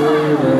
입술